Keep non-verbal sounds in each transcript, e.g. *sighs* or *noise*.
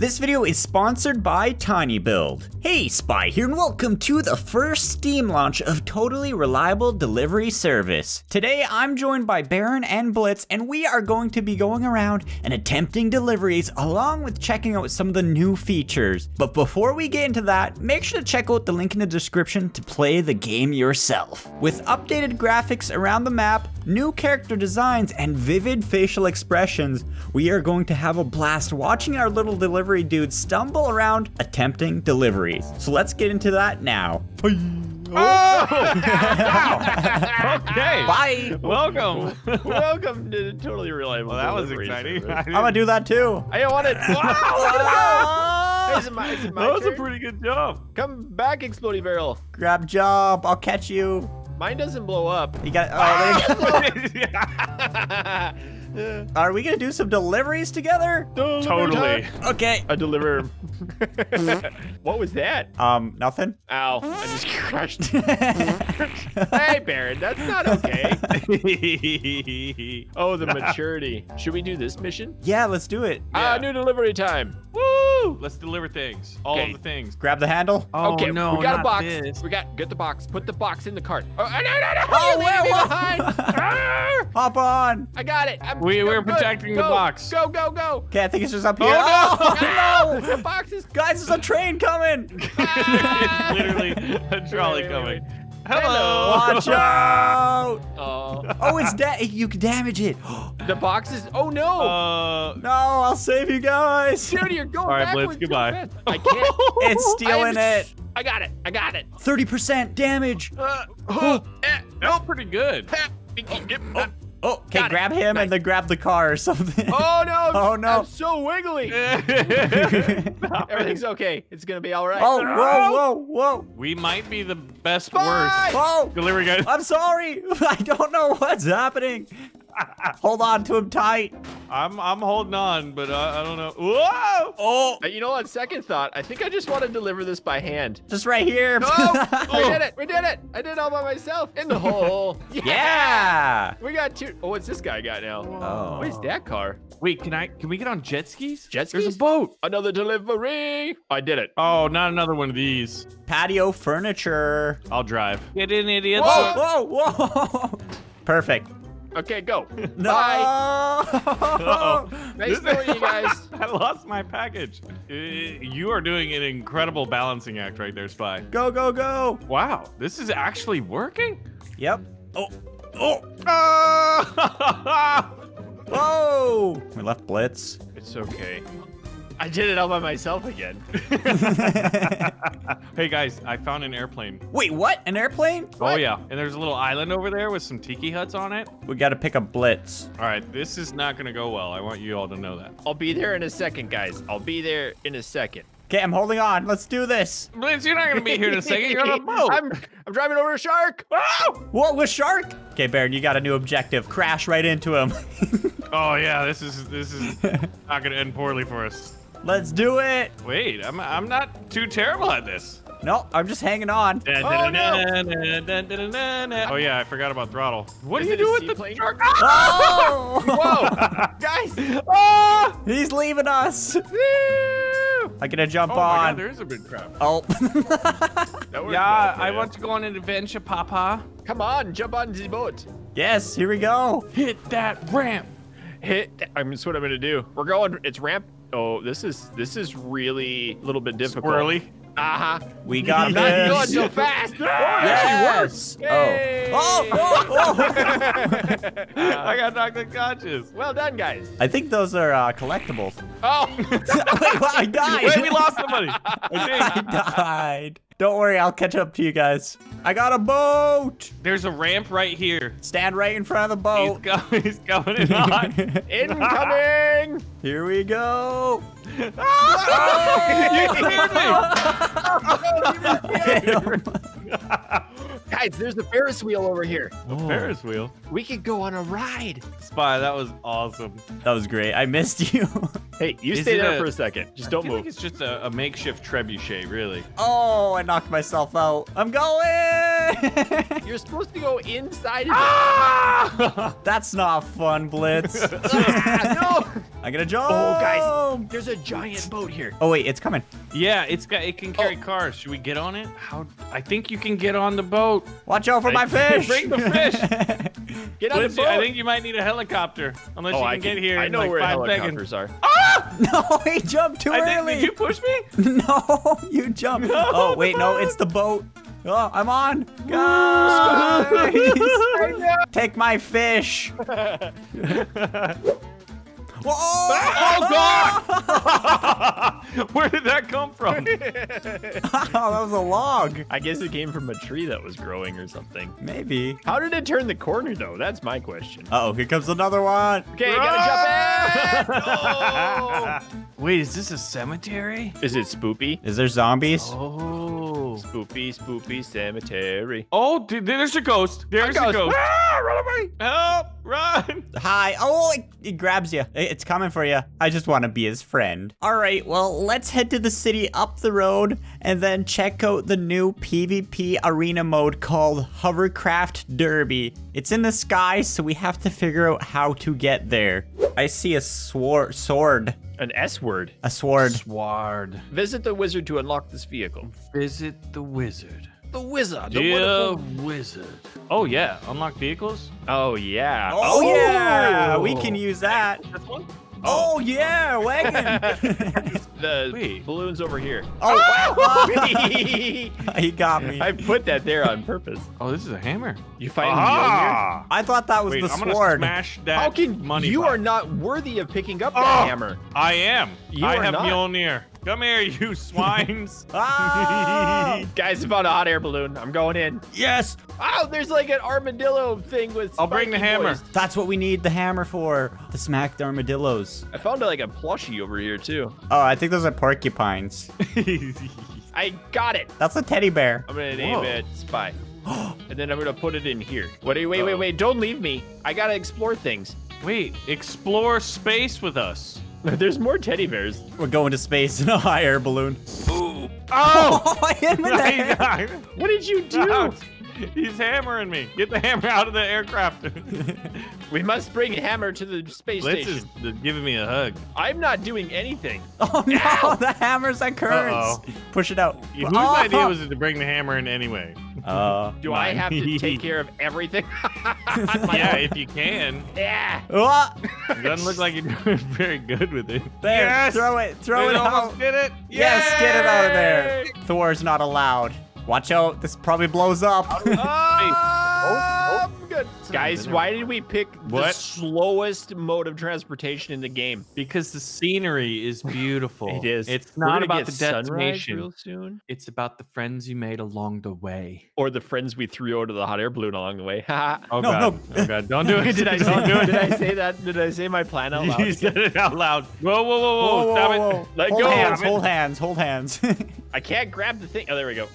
This video is sponsored by TinyBuild. Hey, Spy here and welcome to the first Steam launch of Totally Reliable Delivery Service. Today I'm joined by Baron and Blitz and we are going to be going around and attempting deliveries along with checking out some of the new features. But before we get into that, make sure to check out the link in the description to play the game yourself. With updated graphics around the map, new character designs, and vivid facial expressions, we are going to have a blast watching our little delivery dudes stumble around attempting deliveries. So let's get into that now. Oh! *laughs* okay. Bye! Welcome. *laughs* Welcome to Totally Reliable. Well, that was exciting. I'm gonna do that too. I want it. *laughs* Wow, Is it my, is it my that was a pretty good job. Come back, Exploding Barrel. Grab job, I'll catch you. Mine doesn't blow up. You got. Oh, there. Are we gonna do some deliveries together? totally. Okay. I deliver. *laughs* what was that? Um, nothing. Ow! I *laughs* just crushed. *laughs* hey, Baron, that's not okay. Oh, the maturity. Should we do this mission? Yeah, let's do it. Ah, Yeah. new delivery time. Woo! Let's deliver things. All Okay. of the things. Grab the handle. Oh okay, no, we got a box. this. We got get the box. Put the box in the cart. Oh, no, no, no! Oh, You're leaving me whoa, whoa. behind. Hop on. I got it. I'm, *laughs* We- I'm we're good. protecting the box. Go, go, go. Okay, I think it's just up here. Oh, *laughs* Oh, no! The box is. Guys, there's a train coming. Ah! *laughs* Literally a trolley Wait, wait, coming. wait. Hello. Watch out. Oh, Oh, it's da- you can damage it. *gasps* the box is. Oh no! Uh, no, I'll save you guys. Dude, you're going All right, backwards Blitz, goodbye. I can't. It's stealing I it. I got it. I got it. 30% damage. Uh, oh, *gasps* eh, that's pretty good. oh, get- uh, Oh, okay, Got it. grab him Nice. and then grab the car or *laughs* something. oh no! *laughs* Oh, no. I'm so wiggly. *laughs* Everything's okay. It's gonna be all right. Oh, whoa, whoa, whoa. we might be the best Bye. worst Whoa. delivery guys. I'm sorry. I don't know what's happening. Hold on to him tight. I'm I'm holding on, but I, I don't know. Whoa! Oh, Uh, you know, on second thought, I think I just want to deliver this by hand. just right here. Oh, *laughs* we did it! We did it! I did it all by myself in the hole. *laughs* yeah. We got two. Oh, what's this guy got now? Oh. What is that car? Wait, can I? Can we get on jet skis? Jet skis. There's a boat. Another delivery. I did it. Oh, not another one of these. Patio furniture. I'll drive. Get in, idiots. Whoa, whoa, whoa. *laughs* Perfect. Okay, go. *laughs* No. Bye. Uh-oh. *laughs* Nice knowing you guys. *laughs* I lost my package. Uh, You are doing an incredible balancing act right there, Spy. Go, go, go. Wow, this is actually working? Yep. Oh, oh. Ah! Whoa. We left Blitz. It's okay. I did it all by myself again. *laughs* hey guys, I found an airplane. Wait, what? An airplane? Oh yeah, and there's a little island over there with some tiki huts on it. We gotta pick a Blitz. All right, this is not gonna go well. I want you all to know that. I'll be there in a second, guys. I'll be there in a second. Okay, I'm holding on. Let's do this. Blitz, you're not gonna be here in a second. You're on a *laughs* boat. I'm, I'm driving over a shark. Oh! What with Shark? Okay, Baron, you got a new objective. Crash right into him. *laughs* oh yeah, this is this is not gonna end poorly for us. Let's do it. Wait, I'm I'm not too terrible at this. No, I'm just hanging on. Oh, no. Oh yeah, I forgot about throttle. What Is do you it do with the seaplane? shark? Oh! *laughs* Ah! Whoa, *laughs* guys. Oh! He's leaving us. *laughs* Woo! I get to jump Oh my god, there is a big crab. oh. That Yeah, well I want to go on an adventure, Papa. Come on, jump on the boat. yes, here we go. Hit that ramp. Hit. I'm. That's what I'm gonna do. We're going. It's ramp. Oh, this is this is really a little bit difficult. Squirrely. Uh huh. We got Not going so fast. *laughs* Yes. Yay. Oh. Oh, oh, *laughs* oh. I got knocked unconscious. Well done, guys. I think those are uh, collectibles. Oh. *laughs* Wait, what? I died. Wait, we lost somebody. I Okay. died. Don't worry, I'll catch up to you guys. I got a boat. There's a ramp right here. Stand right in front of the He's boat. He's coming *laughs* in hot. *laughs* Incoming. Here we go. *laughs* you scared Guys, there's a Ferris wheel over here. me. Oh. Ferris wheel. We could go on a ride. Spy, that was awesome. That was great. I missed you. Hey, you Is stay there a- for a second. Just I don't feel move. Like it's just a, a makeshift trebuchet, really. Oh, I knocked myself out. I'm going. *laughs* You're supposed to go inside Ah! *laughs* That's not fun, Blitz. it. *laughs* no! I'm gonna jump. Oh, guys, there's a giant boat here. Oh wait, it's coming. yeah, it's got it can carry cars. Should we get on it? How? I think you can get on the boat. Watch out for my fish. Bring the fish. Get on the boat. I think you might need a helicopter, unless oh, you I can get here I in know like where five helicopters seconds. are. no, he jumped too I think, early. did you push me? No, you jumped. Oh wait, no, it's the boat. Oh, I'm on. Guys, take my fish. *laughs* Whoa! Oh God! *laughs* Where did that come from? *laughs* oh, that was a log. I guess it came from a tree that was growing or something. Maybe. How did it turn the corner though? That's my question. Uh oh, here comes another one. Okay, gotta jump in. Wait, is this a cemetery? Is it spoopy? Is there zombies? Oh. Spoopy, spoopy cemetery. Oh, dude, there's a ghost. There's a ghost. ghost. Ah, run away! Help! Run! Hi. Oh, it, it grabs you. It's coming for you. I just want to be his friend. All right, well, let's head to the city up the road and then check out the new PvP arena mode called Hovercraft Derby. It's in the sky, so we have to figure out how to get there. I see a sword. Sword. An S word. A sword. Sward. Visit the wizard to unlock this vehicle. Visit the wizard. The wizard. Dear wizard. Oh yeah, unlock vehicles. Oh yeah. Oh, yeah, oh! we can use that. This one. Oh, oh, yeah, *laughs* wagon. *laughs* The Wait. balloon's over here. oh, wow. *laughs* He got me. I put that there on purpose. Oh, this is a hammer. You find Aha! I thought that was Wait, the I'm gonna sword. smash Mjolnir? that. How can money? you pot. are not worthy of picking up that Oh! hammer? I am. You I are have not. Mjolnir. Come here, you *laughs* swines. Ah! *laughs* Guys, I found a hot air balloon. I'm going in. yes, Oh, there's like an armadillo thing with. I'll bring the spiky hammer. boys. that's what we need the hammer for. To smack the armadillos. I found like a plushie over here too. Oh, I think those are porcupines. *laughs* I got it. That's a teddy bear. I'm gonna name Whoa. it Spy. *gasps* and then I'm gonna put it in here. Wait, wait, wait, wait! Don't leave me. I gotta explore things. Wait, explore space with us. *laughs* There's more teddy bears. We're going to space in a high air balloon. Oh! *laughs* Oh, I hit him in the *laughs* He's head. What did you do? He's hammering me. Get the hammer out of the aircraft. We must bring a hammer to the space Blitz station. is giving me a hug. I'm not doing anything. Oh no, the hammer's on currents. Uh-oh. Push it out. Whose Oh. idea was it to bring the hammer in anyway? Uh, Do I have to take care of everything? *laughs* *laughs* yeah, if you can. yeah. ah, It doesn't look like you're doing *laughs* very good with it. there, Yes! throw it, throw it, almost out. did it. Yes, get it out of there. Yay! Thor's not allowed. Watch out, this probably blows up. Oh, I'm good. Guys, why did we pick the slowest mode of transportation in the game? Because the scenery is *sighs* beautiful. It is. It's not about the sunrise destination. real soon, It's about the friends you made along the way. or the friends we threw out of the hot air balloon along the way. *laughs* Oh No, god. no. Oh god. Don't do *laughs* it. did I Don't do say? it. Did I say that? Did I say my plan out *laughs* loud? You said it out loud. Whoa, whoa, whoa, whoa! Whoa, whoa, Stop whoa. Let hold go. hands, it. hold hands, hold hands. I can't grab the thing. Oh, there we go.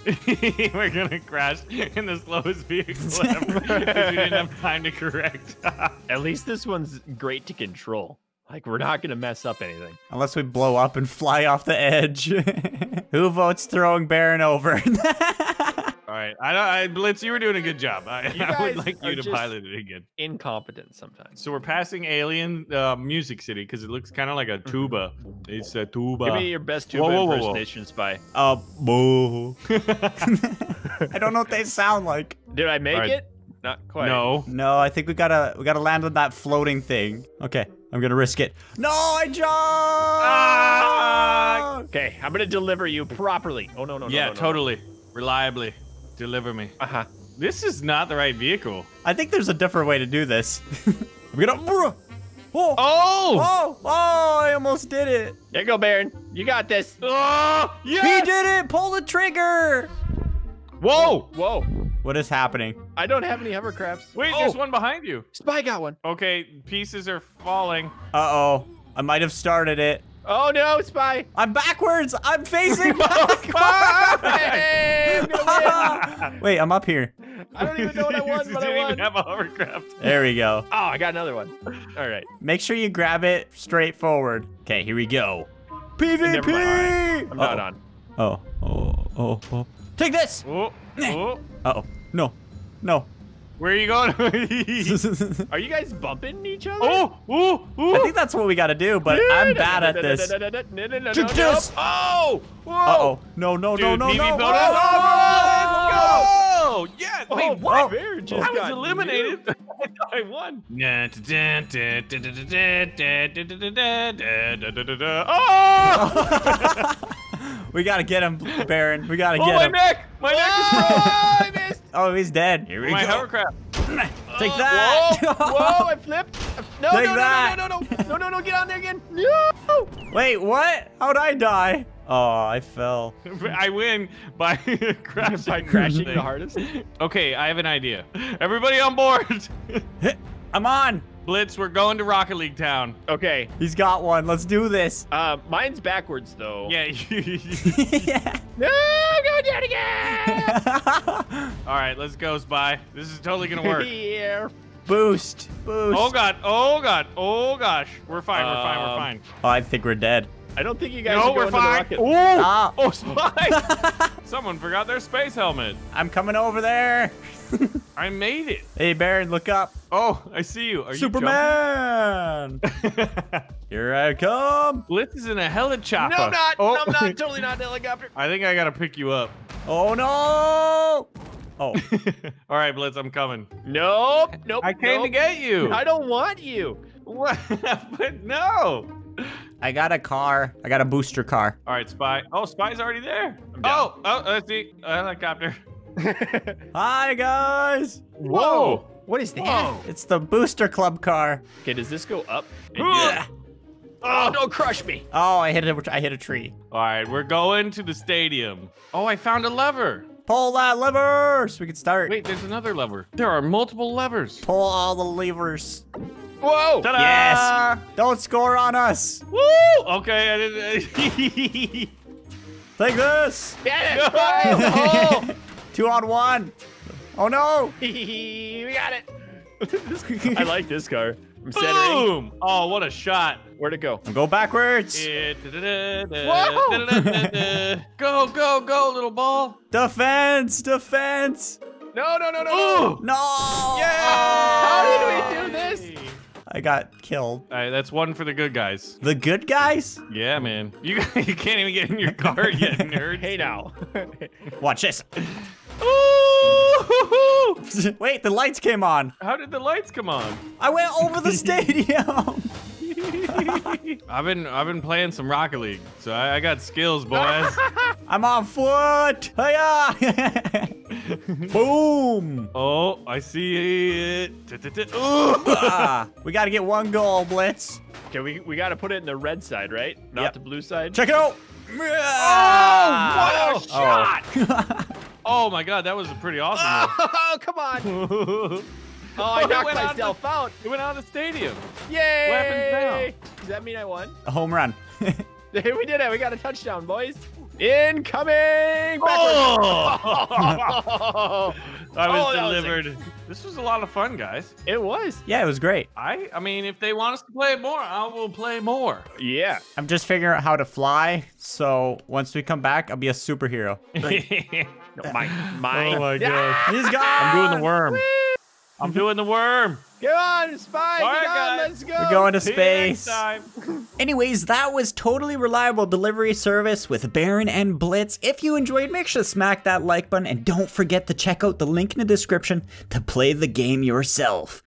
We're gonna crash in the slowest vehicle ever we didn't have time to correct. *laughs* At least this one's great to control. Like we're not gonna mess up anything. Unless we blow up and fly off the edge. *laughs* Who votes throwing Baron over? *laughs* All right, I, I Blitz, you were doing a good job. I, I would like you to pilot it again. Incompetent sometimes. So we're passing Alien uh, Music City because it looks kind of like a tuba. It's a tuba. Give me your best tuba Whoa, whoa, whoa, whoa. impersonation, spy. uh, boo. I don't know what they sound like. Did I make Alright. it? Not quite. no. No, I think we gotta we gotta land on that floating thing. Okay, I'm gonna risk it. No, I jumped. Okay, I'm gonna deliver you properly. Oh no no no. yeah, no, no. totally. Reliably. Deliver me. Uh huh. This is not the right vehicle. I think there's a different way to do this. *laughs* I'm gonna. Oh, oh, Oh! oh, oh, I almost did it. There you go, Baron. You got this. Oh! He did it. Pull the trigger. Whoa! Whoa. What is happening? I don't have any hovercrafts. Wait, oh, there's one behind you. Spy got one. Okay, pieces are falling. Uh oh. I might have started it. Oh no, Spy. I'm backwards. I'm facing *laughs* backwards. Hey, I'm *laughs* Wait, I'm up here. I don't even know what I won, *laughs* You but I didn't won. even have a hovercraft. There we go. Oh, I got another one. All right. Make sure you grab it straight forward. Okay, here we go. PvP! Never. I'm not Uh-oh. on. Oh, oh, oh, oh. Take this! Oh, oh. Uh-oh. No. No. Where are you going? Are you guys bumping each other? oh, oh, oh. I think that's what we gotta do, but I'm bad at this. Take this. Oh! Uh-oh. No, no, no, Dude, no, PvP no. build- Oh, Oh, yeah. Oh, Wait, what? Bear I was eliminated. I thought I won. Oh! We gotta get him, Baron. We gotta Oh, get my neck! My neck is Oh, I *laughs* missed. Oh, he's dead. Here oh, we My go. hovercraft. *clears throat* Take oh, that. Whoa! Whoa! I *laughs* flipped. No! Take no, that. no! No! No! No! No! No! No! Get on there again! No! Wait, what? How'd I die? Oh, I fell. *laughs* I win by crashing. By crashing the hardest. Okay, I have an idea. Everybody on board. I'm on. Blitz, we're going to Rocket League Town. Okay. He's got one. Let's do this. Uh, mine's backwards though. Yeah. yeah. *laughs* *laughs* No! I'm going down again. *laughs* All right, let's go, Spy. This is totally gonna work. Here. boost. Boost. Oh god. Oh god. Oh gosh. We're fine. We're fine. We're Um, fine. Oh, I think we're dead. I don't think you guys No, are we're fine. to the Oh. Ah. Oh, Spy. Someone forgot their space helmet. I'm coming over there. *laughs* I made it. Hey, Baron, look up. Oh, I see you. Are you Superman. jumping? *laughs* Here I come. Blitz is in a helichopper. No, I'm not. Oh. No, I'm not. *laughs* Totally not the helicopter. I think I gotta pick you up. Oh no. Oh, All right, Blitz, I'm coming. Nope. Nope. I came to get you. I don't want you. What? but no. I got a car. I got a booster car. All right, Spy. Oh, Spy's already there. I'm down. Oh, oh, I see. A helicopter. *laughs* Hi guys. Whoa. What is that? Whoa. It's the booster club car. Okay, does this go up? Yeah. Oh, oh, don't crush me. Oh, I hit a, I hit a tree. All right, we're going to the stadium. Oh, I found a lever. Pull that lever so we can start. Wait, there's another lever. There are multiple levers. Pull all the levers. Whoa. Ta-da! Yes. Don't score on us. Woo! Okay, I didn't. *laughs* Take this. Get it. No. *laughs* Oh. Two on one. Oh no. *laughs* we got it. I like this car. I'm centering. Boom! Oh, what a shot. Where'd it go? Go backwards. Whoa! Go, go, go, little ball. Defense. Defense. No, no, no, no, Ooh! no. No. How did we do this? I got killed. All right, that's one for the good guys. The good guys? Yeah, man. You *laughs* you can't even get in your *laughs* car yet, nerd. Hey now. *laughs* Watch this. Ooh! Wait, the lights came on. How did the lights come on? I went over the stadium. *laughs* I've been I've been playing some Rocket League, so I, I got skills, boys. *laughs* I'm on foot. Hiya. *laughs* Boom. oh, I see it. Ooh! Ah, we got to get one goal, Blitz. okay, we, we got to put it in the red side, right? Not Yep. the blue side. Check it out. Oh, what a shot. Oh my god, that was a pretty awesome Oh, come on. One. *laughs* Oh, I it knocked went out myself out. It went out of the stadium. Yay. happens Does that mean I won? A home run. *laughs* we did it. We got a touchdown, boys. Incoming. Oh! *laughs* I was Oh, that was a- delivered. this was a lot of fun, guys. it was. yeah, it was great. I I mean, if they want us to play more, I will play more. Yeah. I'm just figuring out how to fly. So once we come back, I'll be a superhero. No, my, my. Oh my Ah! He's gone. I'm doing the worm. I'm doing the worm. Come on, Spy. All right, Get on, let's go. We're going to See space. Anyways, that was totally reliable delivery service with Baron and Blitz. If you enjoyed, make sure to smack that like button and don't forget to check out the link in the description to play the game yourself.